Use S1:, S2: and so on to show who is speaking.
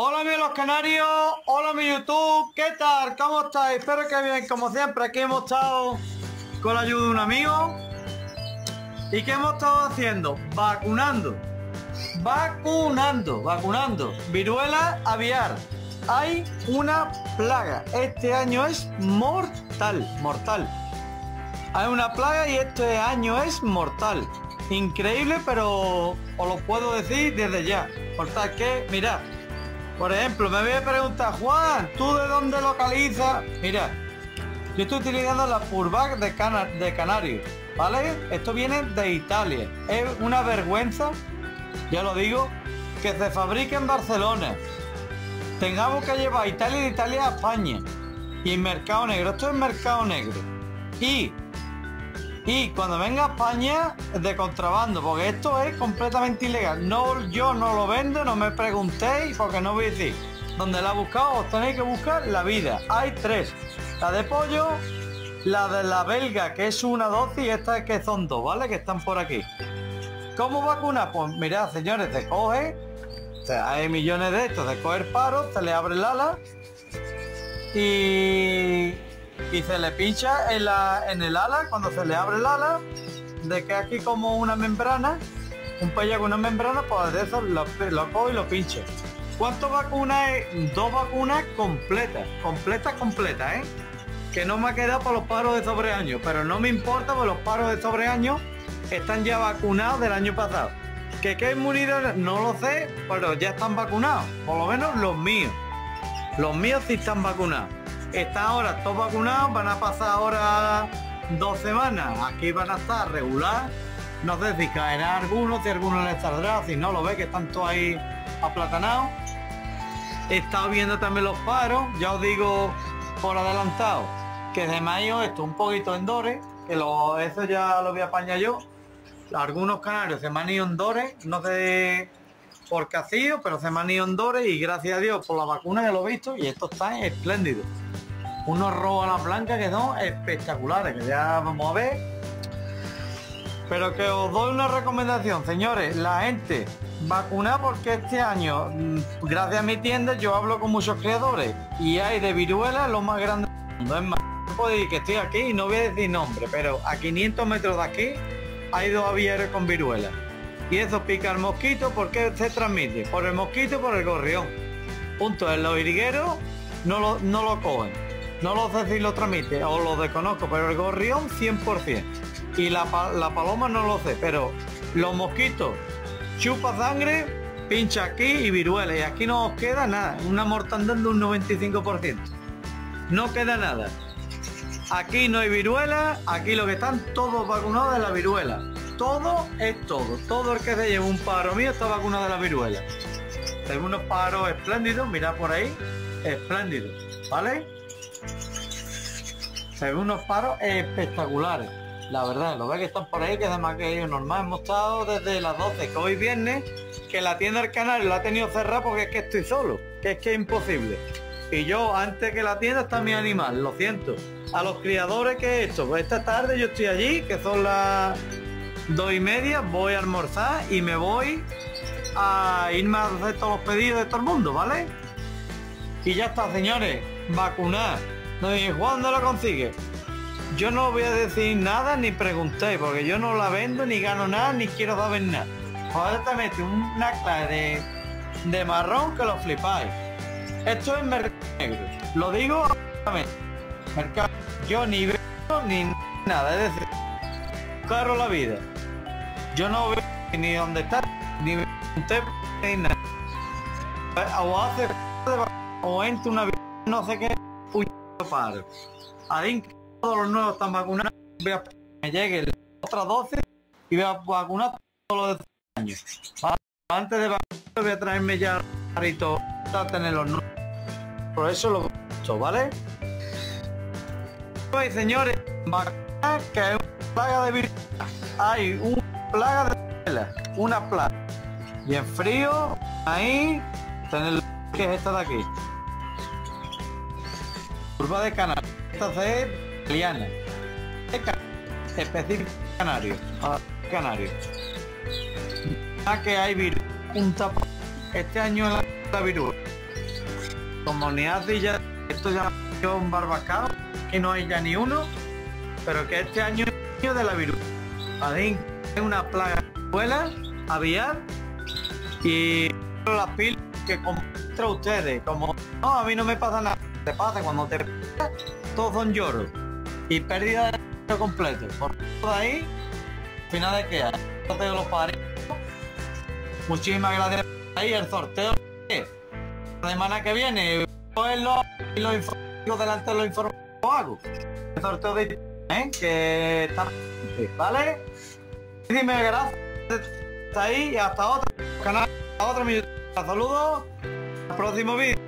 S1: Hola amigos los canarios, hola mi YouTube, ¿qué tal? ¿Cómo estáis? Espero que bien, como siempre, aquí hemos estado con la ayuda de un amigo. ¿Y qué hemos estado haciendo? Vacunando. Vacunando, vacunando. Viruela aviar. Hay una plaga. Este año es mortal, mortal. Hay una plaga y este año es mortal. Increíble, pero os lo puedo decir desde ya. Mortal que, mirad, por ejemplo, me voy a preguntar, Juan, ¿tú de dónde localizas? Mira, yo estoy utilizando la Purbac de, Cana de Canarios, ¿vale? Esto viene de Italia. Es una vergüenza, ya lo digo, que se fabrique en Barcelona. Tengamos que llevar Italia de Italia a España. Y en mercado negro, esto es mercado negro. Y y cuando venga a España de contrabando, porque esto es completamente ilegal. No, yo no lo vendo, no me preguntéis, porque no voy a decir. Donde la buscado, os tenéis que buscar la vida. Hay tres. La de pollo, la de la belga, que es una dosis, y esta que son dos, ¿vale? Que están por aquí. ¿Cómo vacuna? Pues mirad, señores, te coge, hay millones de estos, de coger paro, se le abre el ala y y se le pincha en, la, en el ala, cuando se le abre el ala, de que aquí como una membrana, un pello con una membrana, pues de eso lo, lo cojo y lo pinche. ¿Cuántas vacunas? Dos vacunas completas, completas, completas, ¿eh? Que no me ha quedado por los paros de sobreaño, pero no me importa porque los paros de sobreaño están ya vacunados del año pasado. ¿Que qué inmunidad? No lo sé, pero ya están vacunados, por lo menos los míos. Los míos sí están vacunados. Están ahora todos vacunados, van a pasar ahora dos semanas, aquí van a estar regular. No sé si caerá alguno, si alguno les saldrá, si no lo ve que están todos ahí aplatanados. He estado viendo también los paros, ya os digo por adelantado, que de mayo esto un poquito en Dores, que lo, eso ya lo voy a apañar yo. Algunos canarios se me han ido en Dores, no sé por sido, pero se me han ido en Dores y gracias a Dios por la vacuna ya lo he visto y esto está espléndido unos rojos a la blanca que son espectaculares, que ya vamos a ver. Pero que os doy una recomendación, señores, la gente vacuna porque este año, mm, gracias a mi tienda, yo hablo con muchos creadores y hay de viruela lo más grande del mundo. Es más, que estoy aquí y no voy a decir nombre, pero a 500 metros de aquí hay dos avieres con viruela. Y eso pica el mosquito porque se transmite por el mosquito por el gorrión. Punto, en los irigueros no lo, no lo cogen no lo sé si lo transmite o lo desconozco, pero el gorrión 100%. Y la, la paloma no lo sé, pero los mosquitos chupa sangre, pincha aquí y viruela. Y aquí no os queda nada, una mortandad de un 95%. No queda nada. Aquí no hay viruela, aquí lo que están todos vacunados de la viruela. Todo es todo. Todo el que se lleva un paro mío está vacunado de la viruela. Tengo unos paros espléndidos, mirad por ahí, espléndidos, ¿vale? Se ven unos paros espectaculares. La verdad, lo ve que están por ahí, que además que ellos normal hemos estado desde las 12, que hoy viernes, que la tienda del canal lo ha tenido cerrada porque es que estoy solo, que es que es imposible. Y yo, antes que la tienda está mi animal, lo siento. A los criadores que esto, pues esta tarde yo estoy allí, que son las dos y media, voy a almorzar y me voy a irme a hacer todos los pedidos de todo el mundo, ¿vale? Y ya está, señores, vacunar no dije, Juan, ¿dónde lo consigue? Yo no voy a decir nada ni pregunté, porque yo no la vendo, ni gano nada, ni quiero saber nada. Joder, te mete una clase de, marrón que lo flipáis. Esto es mercado negro. Lo digo Mercado. Yo ni veo ni nada. Es decir, claro la vida. Yo no veo ni dónde está, ni usted ni nada. O hace o entra una no sé qué paro. Adin, todos los nuevos están vacunados. Voy a me llegue la otra 12 y voy a vacunar todos los años. Antes de vacunar voy a traerme ya carrito para tener los nuevos. Por eso lo he ¿vale? Pues señores, que es una plaga de virus. Hay una plaga de una plaga. Y en frío, ahí, tener que es esta de aquí. Curva de Canarios. Esta es liana. Específico canario. Canario. Ya que hay virus. Este año en la, virus. como ni hace ya esto ya un barbacao, que no hay ya ni uno, pero que este año es el año de la viruela. Adín una plaga escuela, aviar y las pilas que contra ustedes, como no, a mí no me pasa nada, te pasa cuando te todos son lloros y pérdida de completo. Por todo ahí, final de que. Sorteo los padrinos. Muchísimas gracias ahí, el sorteo. La semana que viene, pues lo, lo informo delante de los informes que hago. El sorteo de ¿eh? que está ¿vale? Dime gracias. Está ahí y hasta otro canal, hasta otro minuto. Saludos. Hasta el próximo vídeo.